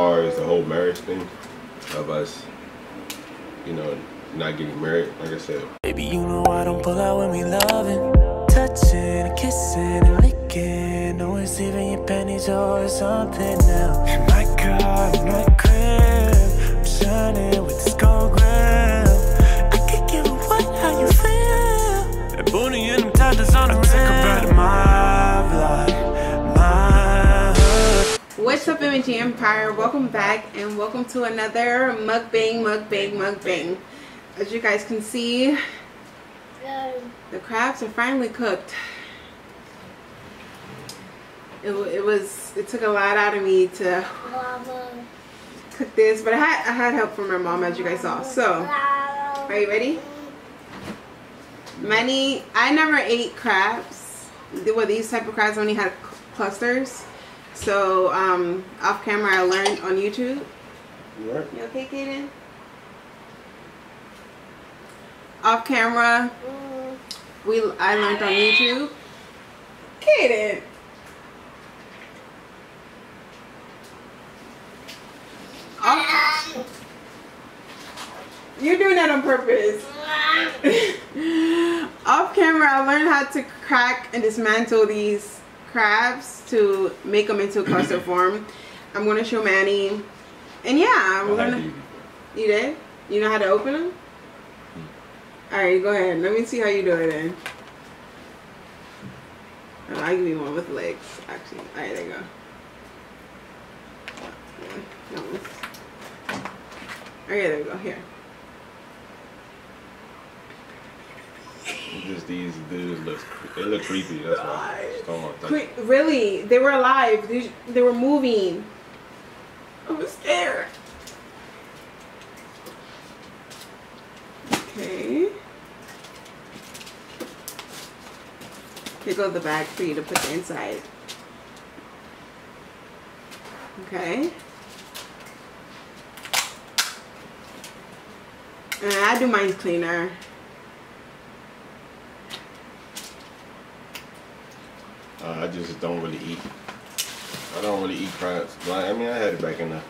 far as the whole marriage thing of us, you know, not getting married, like I said. Baby, you know I don't pull out when we loving. Touching kissing and licking. No receiving your panties or something now. In my car, in my crib. I'm shining with this gold What's up MG Empire? Welcome back and welcome to another mukbang, mukbang, mukbang. As you guys can see, the crabs are finally cooked. It, it was, it took a lot out of me to cook this, but I had, I had help from my mom as you guys saw. So, are you ready? Mannie, I never ate crabs. Well, these type of crabs only had clusters. So, um, off camera, I learned on YouTube. You right? You okay, Kaden? Off camera, we I learned on YouTube. Kaden. Off, you're doing that on purpose. Off camera, I learned how to crack and dismantle these crabs to make them into a cluster form. I'm gonna show Mannie, and yeah, we're I gonna. do. You did? You know how to open them? Alright, go ahead. Let me see how you do it then. Oh, I'll give you one with legs, actually. Alright, there you go. Okay, there we go. Here. It's Just these dudes look, they look creepy. That's why. Just don't want to touch. Quick, really? They were alive. They, they were moving. I'm scared. Okay. Here goes the bag for you to put the inside. Okay. And I do mine cleaner. Uh, I just don't really eat. I don't really eat crabs. I mean, I had it back in the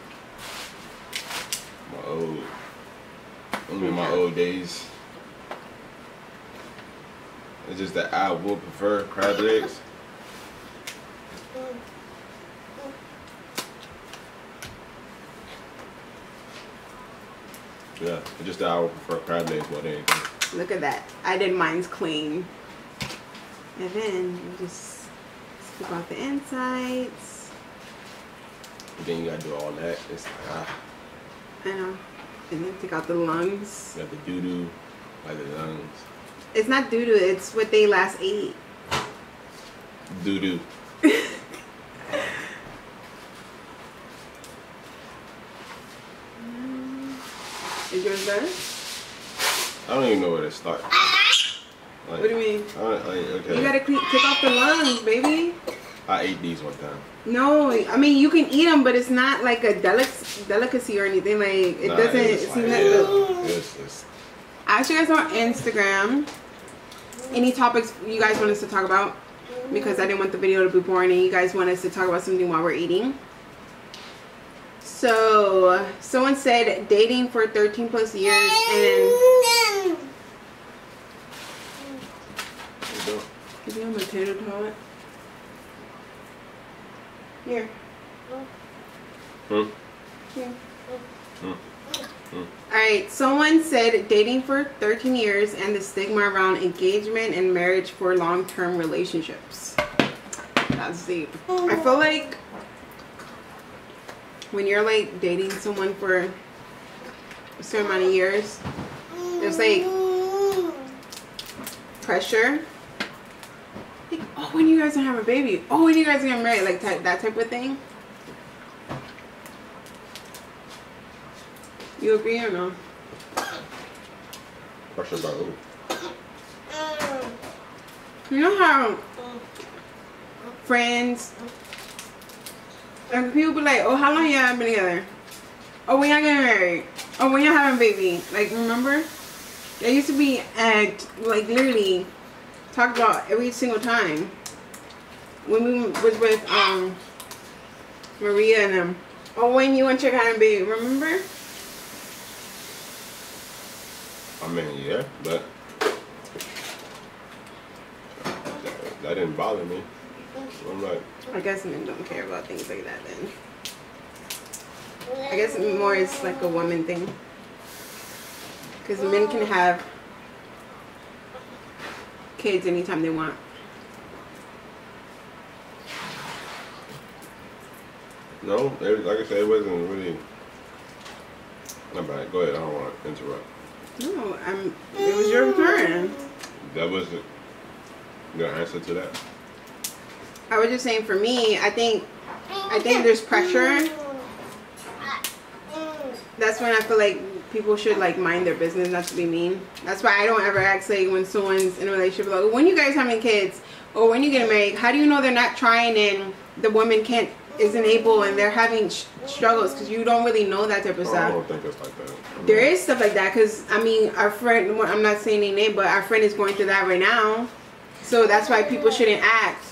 my old, mean, my old days. It's just that I would prefer crab legs. Yeah, just that I would prefer crab legs more than anything. Look at that. I did mine's clean. And then you just scoop out the insides. Then you gotta do all that. It's like, ah, I know. And then take out the lungs. you got the doo doo, like the lungs. It's not doo doo, it's what they last ate. Doo doo. Is yours done? I don't even know where to start. Like, What do you mean? I, like, okay. You gotta clean, take off the lungs, baby. I ate these one time. No, I mean you can eat them, but it's not like a delic- delicacy or anything. Like it Nah, doesn't. it's It like, seems yeah, it's, it's, I asked you guys on Instagram any topics you guys want us to talk about because I didn't want the video to be boring and you guys want us to talk about something while we're eating. So, someone said dating for 13 plus years and Give me a potato tot. Here. hmm? Here. Hmm. Alright, someone said dating for 13 years and the stigma around engagement and marriage for long term relationships. That's deep. I feel like when you're like dating someone for a certain amount of years, there's like pressure. Oh, when you guys gonna have a baby? Oh, when you guys gonna get married? Like that, that type of thing. You agree or no? Pressure about who? You know how friends and people be like, oh, how long y'all been together? Oh, when y'all getting married? Oh, when y'all having a baby? Like, remember? They used to be at, like, literally talked about every single time when we was with um Maria and them. Or when you Chick had a baby, remember? I mean, yeah, but that, that didn't bother me. I'm like, I guess men don't care about things like that then. I guess more it's like a woman thing. Because men can have kids anytime they want. no, it, like I said, it wasn't really. Not bad. Go ahead. I don't want to interrupt. No, I'm. It was your turn. That wasn't your answer to that. I was just saying for me, I think I think there's pressure. Mm. That's when I feel like people should like mind their business, not to be mean. That's why I don't ever ask like when someone's in a relationship, like when you guys having kids or when you get married, how do you know they're not trying and the woman can't isn't able and they're having sh- struggles because you don't really know that type of oh, stuff. I don't think it's like that. I mean, There is stuff like that because I mean, our friend. I'm not saying any name, but our friend is going through that right now. So that's why people shouldn't act.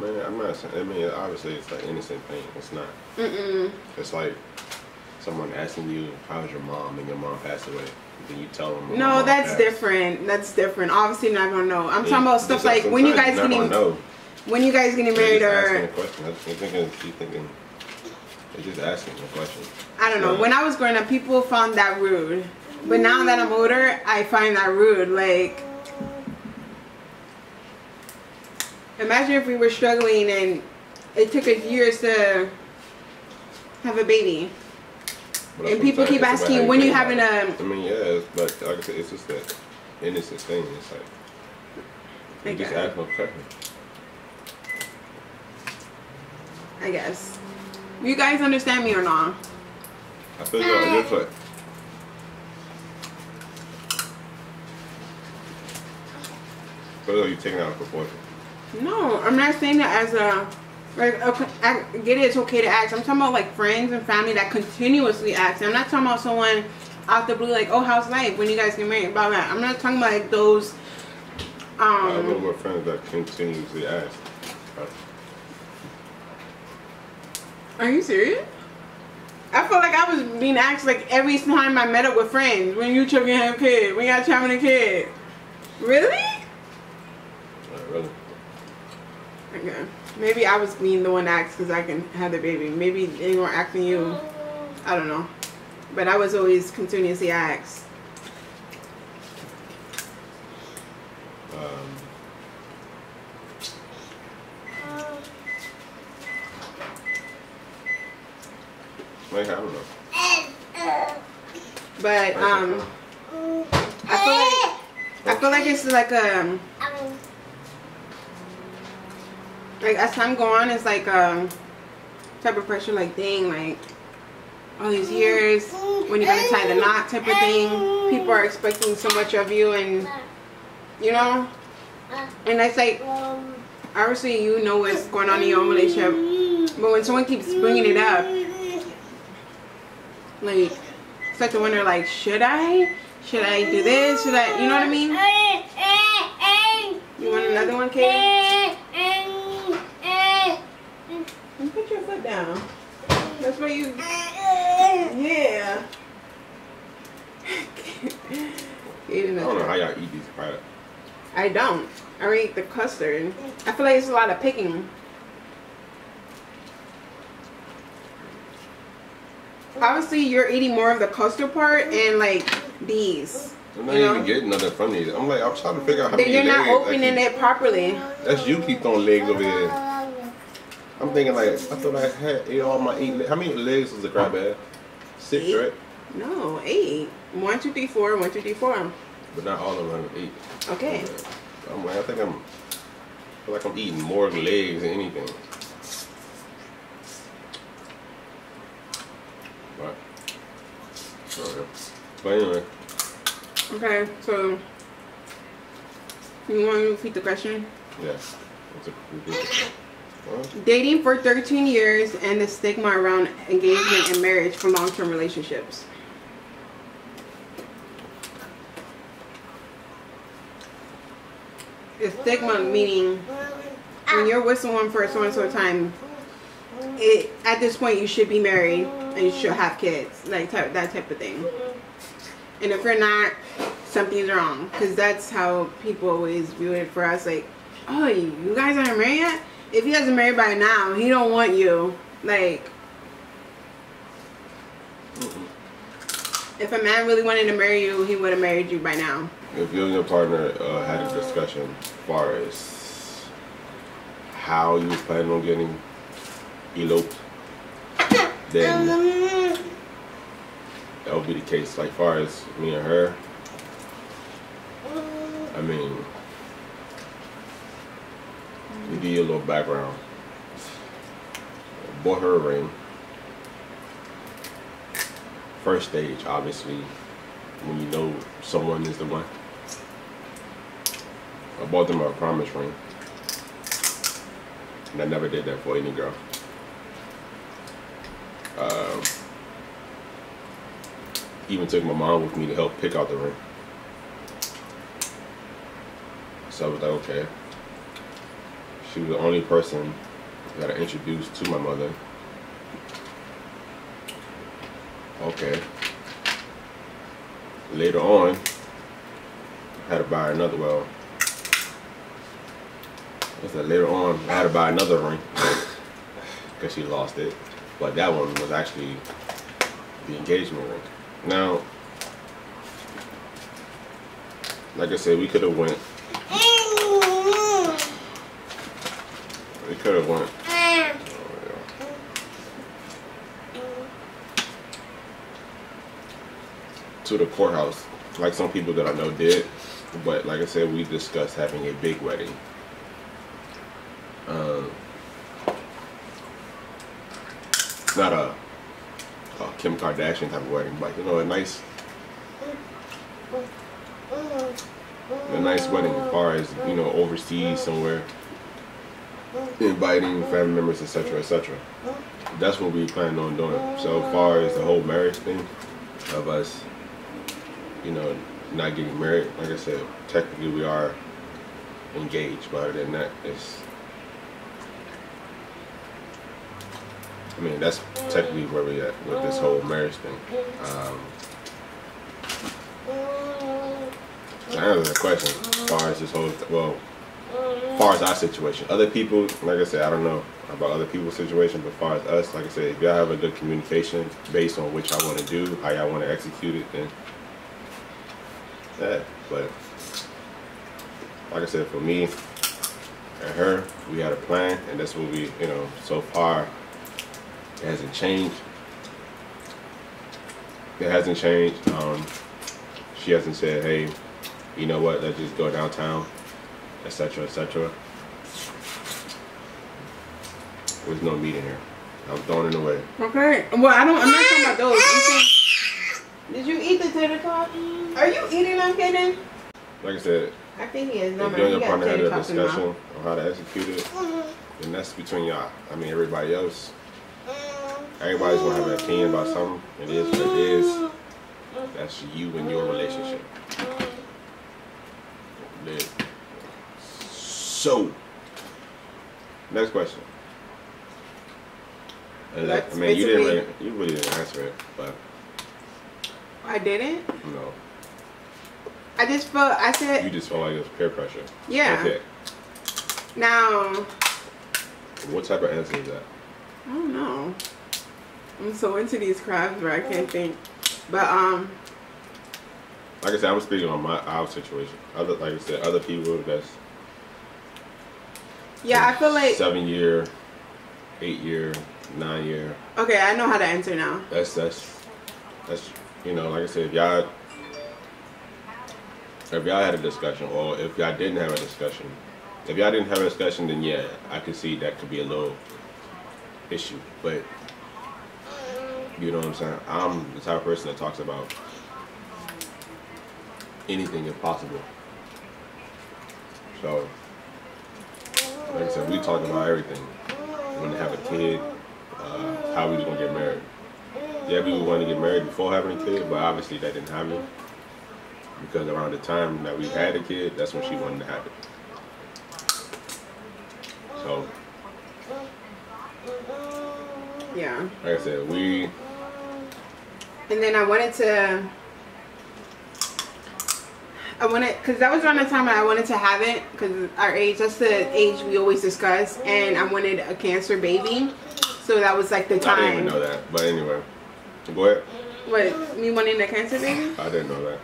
Man, I'm not saying. I mean, obviously, it's like innocent thing. It's not. Mm-mm. It's like someone asking you, "How's your mom?" and your mom passed away. Then you tell them. No, that's passed." different. That's different. Obviously, not gonna know. I'm Yeah, talking about stuff like when you guys getting know. when you guys getting married or question. I'm thinking. She's thinking. They're just asking a question. I don't know. Yeah. When I was growing up, people found that rude. But now that I'm older, I find that rude. Like, imagine if we were struggling and it took us years to have a baby. But And people keep asking, how when you having a- I mean, yeah, it's, but like I said, it's just that innocent thing. It's like you just ask no question. I guess. You guys understand me or not? I feel like it's like. I feel like you're taking out of proportion. No, I'm not saying that as a like. Okay, I get it. It's okay to ask. I'm talking about like friends and family that continuously ask. I'm not talking about someone out the blue like, oh, how's life when you guys get married? About that. I'm not talking about like those. I have Um, more friends that continuously ask. Are you serious? I felt like I was being asked like every time I met up with friends. When you children have a kid? When y'all having a kid? Really? Not really. Okay. Maybe I was being the one asked because I can have the baby. Maybe they weren't asking you. I don't know. But I was always continuously asked. Um, like, I don't know. But um, I feel like I feel like it's like a like as time go on, it's like a type of pressure. Like dang, like all these years when you're gonna tie the knot type of thing. People are expecting so much of you, and you know, and it's like obviously you know what's going on in your own relationship, but when someone keeps bringing it up, like start to wonder like should I? Should I do this? Should I? You know what I mean? You want another one, Katie? You put your foot down. That's where you. Yeah. Katie, I don't know how y'all eat these crabs. I don't. I eat the custard. I feel like it's a lot of picking. Obviously, you're eating more of the custard part and like these. I'm not You know? even getting nothing from these. I'm like, I'm trying to figure out how Then many you're not legs opening keep- it properly. That's you keep throwing legs over here. I'm thinking like, I thought I had ate all my eight. How many legs was the crab have? Six, Eight. right? No, eight. One, two, three, four. One, two, three, four. But not all of them eight. Okay. I'm like, I think I'm, I feel like I'm eating more legs than anything. But, but anyway, Okay, so you want to repeat the question? yeah. Dating for 13 years and the stigma around engagement and marriage for long-term relationships. The stigma meaning when you're with someone for so and so time, it at this point you should be married and you should have kids, like type, that type of thing. And if you're not, something's wrong, because that's how people always view it for us. Like, oh, you guys aren't married yet. If he hasn't married by now, he don't want you. Like, if a man really wanted to marry you, he would have married you by now. If you and your partner uh, had a discussion as far as how you was planning on getting eloped, then that would be the case. Like far as me and her, I mean, to give you a little background, bought her a ring. First stage, obviously, when you know someone is the one. I bought them a promise ring. And I never did that for any girl. Um, even took my mom with me to help pick out the ring. So I was like, okay. She was the only person that I introduced to my mother. Okay. Later on, I had to buy another. Well, I said later on, I had to buy another ring because she lost it. But that one was actually the engagement ring. Now, like I said, we could have went. We could have went. To the courthouse, like some people that I know did. But like I said, we discussed having a big wedding. Um, not a, a Kim Kardashian type of wedding, but you know, a nice, a nice wedding as far as you know, overseas somewhere, inviting family members, etc., etc. That's what we plan on doing. So far as the whole marriage thing of us, you know, not getting married, like I said, technically we are engaged, but other than that, it's I mean, that's technically where we're at with this whole marriage thing. Um, to answer the question, as far as this whole, well, as far as our situation, other people, like I said, I don't know about other people's situation, but far as us, like I said, if y'all have a good communication based on what y'all want to do, how y'all want to execute it, then yeah. But like I said, for me and her, we had a plan, and that's what we, you know, so far it hasn't changed. It hasn't changed. Um, she hasn't said, "Hey, you know what? Let's just go downtown," etc., etc. There's no meat in here. I'm throwing it away. Okay. Well, I don't. I'm not talking about those. Saying, did you eat the tater tot? Are you eating them, Kaden? Like I said, I think he is. No, you and your partner had a discussion on how to execute it, mm-hmm. then that's between y'all. I mean, everybody else. Mm-hmm. Everybody's gonna have an opinion about something. It is what it is. Mm-hmm. That's you and your relationship. Lit. So, next question. I mean, you didn't really, you really didn't answer it, but I didn't. No. I just felt. I said you just felt like it was peer pressure. yeah. Okay. Now, What type of answer is that? I don't know. I'm so into these crabs where I can't think. But um, Like I said, I'm speaking on my our situation. Other, like I said, other people that's yeah, I feel like seven year, eight year, nine year. okay, I know how to answer now. That's that's that's you know, like I said, if y'all if y'all had a discussion, or if y'all didn't have a discussion, if y'all didn't have a discussion, then yeah, I could see that could be a little issue. But you know what I'm saying? I'm the type of person that talks about anything if possible. So, like I said, we talked about everything. When to have a kid, uh, how we was gonna get married. Yeah, we were wanted to get married before having a kid, but obviously that didn't happen. Because around the time that we had a kid, that's when she wanted to have it. So, Yeah. Like I said, we And then I wanted to. I wanted, cause that was around the time I wanted to have it, cause our age, that's the age we always discuss, and I wanted a cancer baby, so that was like the time. I didn't even know that. But anyway, go ahead. What me wanting a cancer baby? I didn't know that.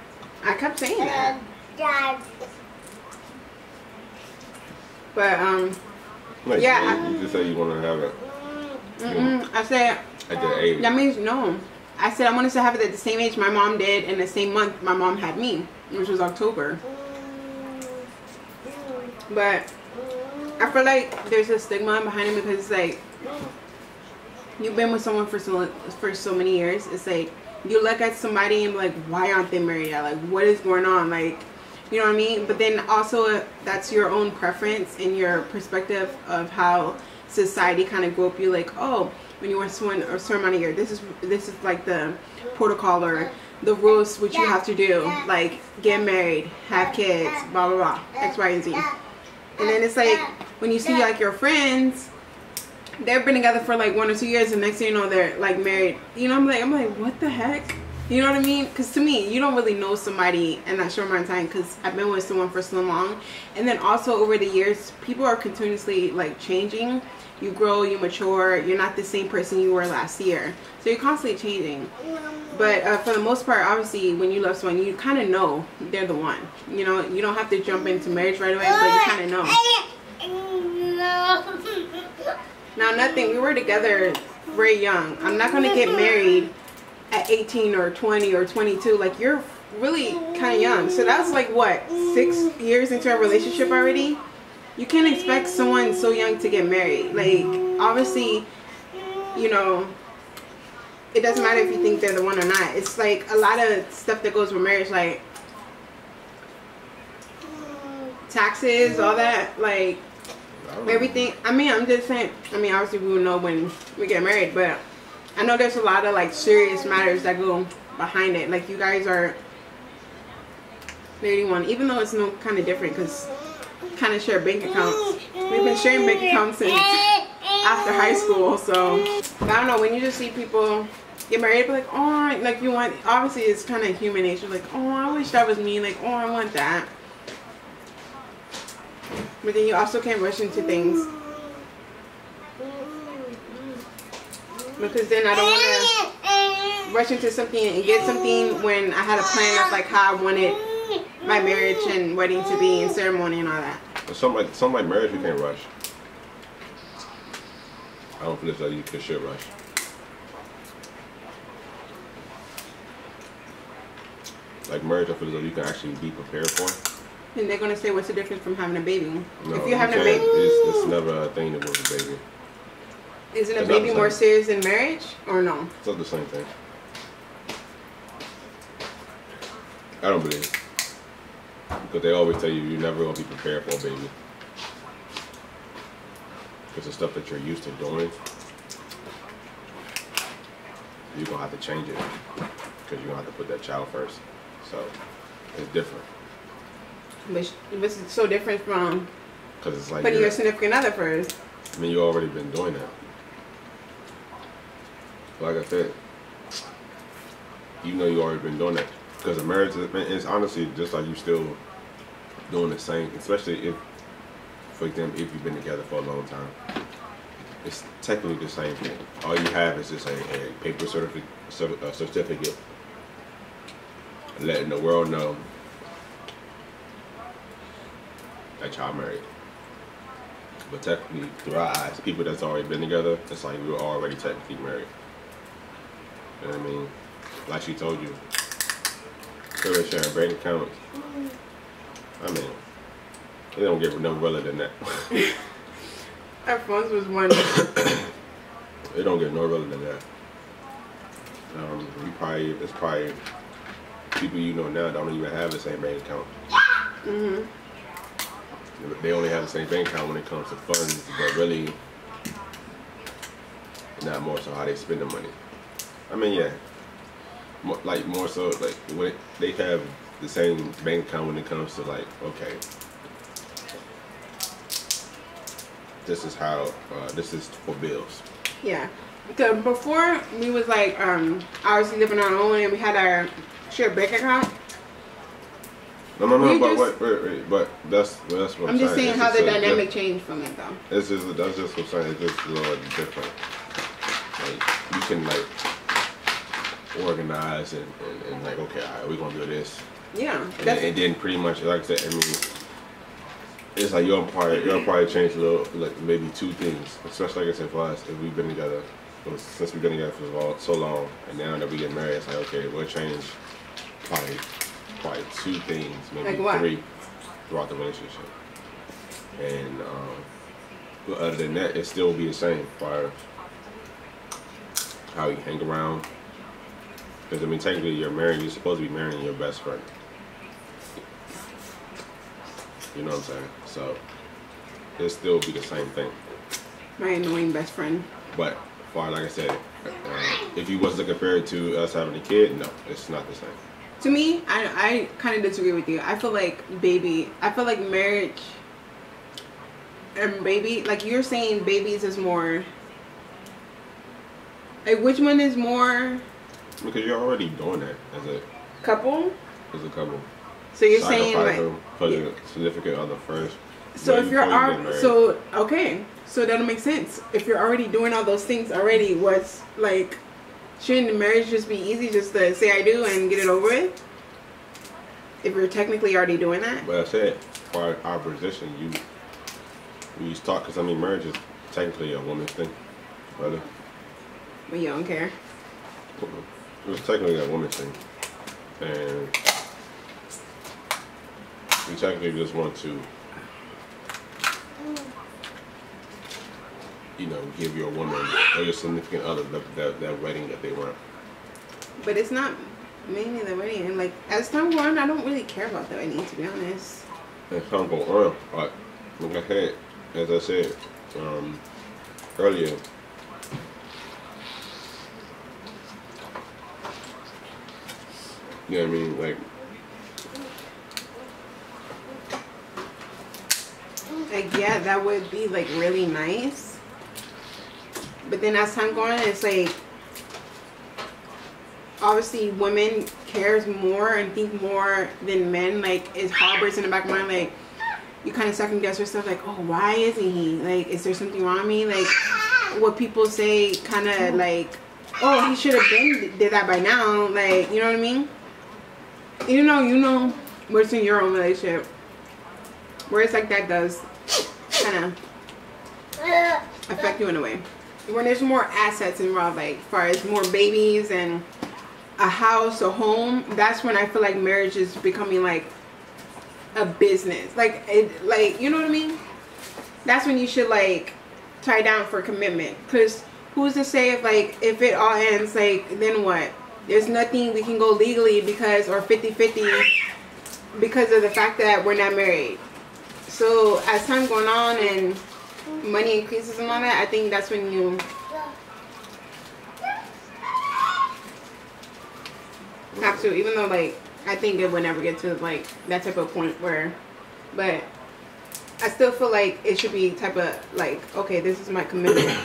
I kept saying that, Dad. but um, Like, Yeah, you, you just say you want to have it mm-mm, I said at the age. that means no. I said I wanted to have it at the same age my mom did, and the same month my mom had me, which was October. But I feel like there's a stigma behind it because it's like you've been with someone for so for so many years. It's like you look at somebody and be like, why aren't they married yet? Like, what is going on? Like, you know what I mean? But then also uh, that's your own preference and your perspective of how society kind of grew up you. Like, oh, when you want someone a certain amount of year, this is this is like the protocol or the rules which you have to do, like get married, have kids, blah blah blah, X, Y, and Z. And then it's like when you see like your friends, they've been together for like one or two years, and next thing you know they're like married. You know, I'm like, I'm like, what the heck? You know what I mean? Because to me, you don't really know somebody in that short amount of time. Because I've been with someone for so long, and then also over the years, people are continuously like changing. You grow, you mature. You're not the same person you were last year, so you're constantly changing. But uh, for the most part, obviously, when you love someone, you kind of know they're the one. You know, you don't have to jump into marriage right away, but you kind of know. Now, nothing. We were together very young. I'm not gonna get married at 18 or 20 or 22. Like you're really kind of young. So that's like what six years into a relationship already. You can't expect someone so young to get married. Like obviously, you know, it doesn't matter if you think they're the one or not. It's like a lot of stuff that goes with marriage, like taxes, all that, like everything. I mean, I'm just saying. I mean, obviously we will know when we get married, but I know there's a lot of like serious matters that go behind it. Like you guys are 31, even though it's no kind of different because kind of share bank accounts. We've been sharing bank accounts since after high school, so I don't know when you just see people get married, be like, oh, like you want. Obviously, it's kind of human nature. Like, oh, I wish that was me. Like, oh, I want that. But then you also can't rush into things because then I don't want to rush into something and get something when I had a plan of like how I wanted my marriage and wedding to be and ceremony and all that. But something like something like marriage, you can't rush. I don't feel as though you could should rush. Like marriage, I feel as though you can actually be prepared for. And they're gonna say, what's the difference from having a baby? No, if you you're having a baby, it's, it's never a thing that was a baby. Isn't a it's baby more serious than marriage or no? It's not the same thing. I don't believe it. Because they always tell you you're never going to be prepared for a baby. Because the stuff that you're used to doing, you're going to have to change it. Because you're going to have to put that child first. So, it's different. But this is so different from Because it's like, putting your significant other first. I mean, you already been doing that. Like I said, you know you already been doing that because a marriage is, honestly just like you still doing the same. Especially if, for example, if you've been together for a long time, it's technically the same thing. All you have is just a, a paper certificate, letting the world know that y'all married. But technically, through our eyes, people that's already been together, it's like we were already technically married. You know what I mean? Like she told you. They're sharing bank accounts. I mean, they don't get no realer than that. Our phones was one. they don't get no realer than that. Um, you probably, it's probably people you know now don't even have the same bank account. Mm hmm They only have the same bank account when it comes to funds, but really not more so how they spend the money. I mean, yeah, more, like more so like when they have the same bank account when it comes to like, okay, this is how uh, this is for bills. Yeah. Because before we was like um obviously living on our own and we had our shared bank account. No, no, no. We But just- wait, wait, wait. But that's that's what I'm, I'm just saying It's how the dynamic changed from it though. It's just that's just what I'm saying. It's just a little different. Like you can like organize and, and, and like okay, right, we're gonna do this, Yeah. and, and then pretty much like I said, I mean, it's like you'll probably you'll probably change a little like maybe two things, especially like I said for us if we've been together since we've been together for so- so long, and now that we get married, it's like okay, we'll change probably probably two things, maybe Like three throughout the relationship, and um, but other than that, it still be the same how you hang around. Because I mean, technically, you're married. You're supposed to be marrying your best friend. You know what I'm saying? So it still be the same thing. my annoying best friend. But far like I said, uh, if you was to compare it to us having a kid, no, it's not the same. To me, I I kind of disagree with you. I feel like baby. I feel like marriage and baby. Like you're saying, babies is more. Like which one is more Because you're already doing that as a couple? as a couple. So you're saying like. for the significant other first. So if you're before you already so okay, so that'll make sense. If you're already doing all those things already, what's like, shouldn't marriage just be easy, just to say I do and get it over with? If you're technically already doing that, But I said, for our position, you we used to talk because I mean, marriage is technically a woman's thing, brother. but you don't care. It was technically a woman's thing, and we technically just want to, you know, give your woman or your significant other that, that, that wedding that they want. But it's not mainly the wedding. And like as time goes on, I don't really care about the wedding to be honest. And some go on, like I said, as I said um, earlier, you know what I mean? Like, Like yeah, that would be like really nice. But then as time goes on, it's like obviously women cares more and think more than men. Like it harbors in the back of my mind like you kind of second guess yourself like, oh, why isn't he? Like, is there something wrong with me? Like what people say, kind of like, oh, he should have been did that by now. Like, you know what I mean? You know, you know what's in your own relationship. Where it's like that does kind of affect you in a way. When there's more assets involved, like far as more babies and a house, a home, that's when I feel like marriage is becoming like a business. Like it, like you know what I mean? That's when you should like tie down for commitment. Cause who's to say if like if it all ends like then what? There's nothing we can go legally because or 50-50 because of the fact that we're not married. So as time going on and money increases and all that, I think that's when you have to. Even though like I think it would never get to like that type of point where, but I still feel like it should be type of like okay, this is my commitment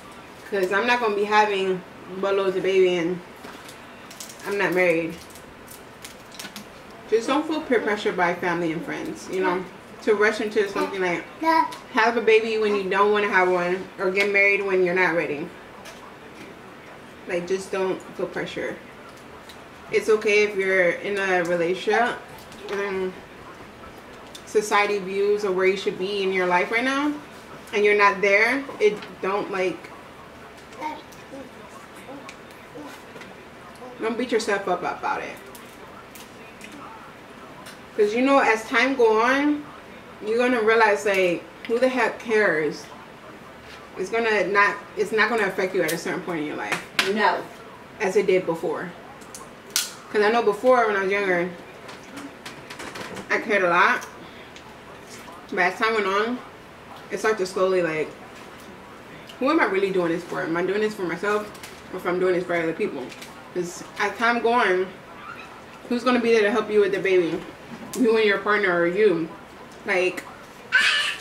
because I'm not gonna be having buttloads of baby and I'm not married. Just don't feel peer pressure by family and friends. You know, to rush into something like have a baby when you don't want to have one or get married when you're not ready. Like just don't feel pressure. It's okay if you're in a relationship and society views of where you should be in your life right now and you're not there. It don't like don't beat yourself up about it. Cause you know as time go on, you're gonna realize like who the heck cares? It's gonna not it's not gonna affect you at a certain point in your life. No. as it did before. Because i know before when i was younger i cared a lot. But as time went on it started to slowly like who am i really doing this for? Am i doing this for myself? Or if i'm doing this for other people because as time going, who's going to be there to help you with the baby? You and your partner or you. Like,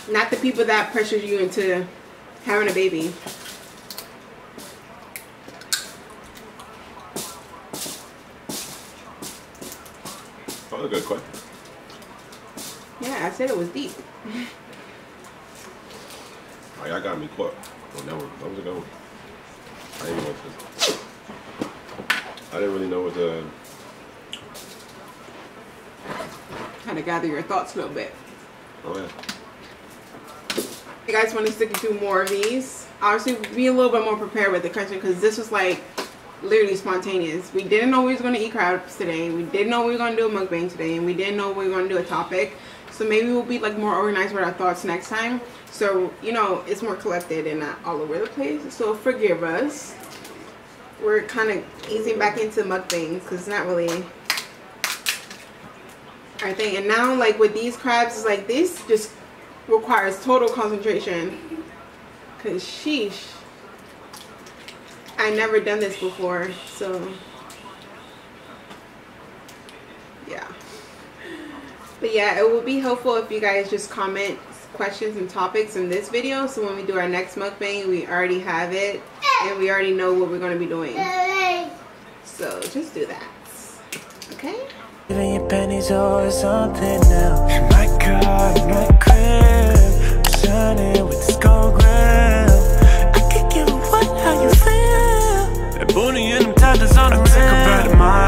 not the people that pressures you into having a baby. That was a good question. Yeah, I said it was deep. oh, y'all got me caught. Well, that was, that was a good one. I didn't know. I didn't really know what to. Kind of gather your thoughts a little bit. Oh yeah. You guys want to do more of these? Obviously, be a little bit more prepared with the question because this was like literally spontaneous. We didn't know we was going to eat crabs today. We didn't know we were going to do a mukbang today. And we didn't know we were going to do a topic. So maybe we'll be like more organized with our thoughts next time. So, you know, it's more collected and not all over the place. So forgive us. We're kind of easing back into mukbangs because it's not really our thing. And now, like with these crabs, it's like this just requires total concentration. Cause sheesh. I never done this before, so yeah. But yeah, it will be helpful if you guys just comment questions and topics in this video. So when we do our next mukbang we already have it and we already know what we're going to be doing. So just do that. Okay? Your pennies or something now my car my crib. Shining with this gold i give a what how you feel. And them on the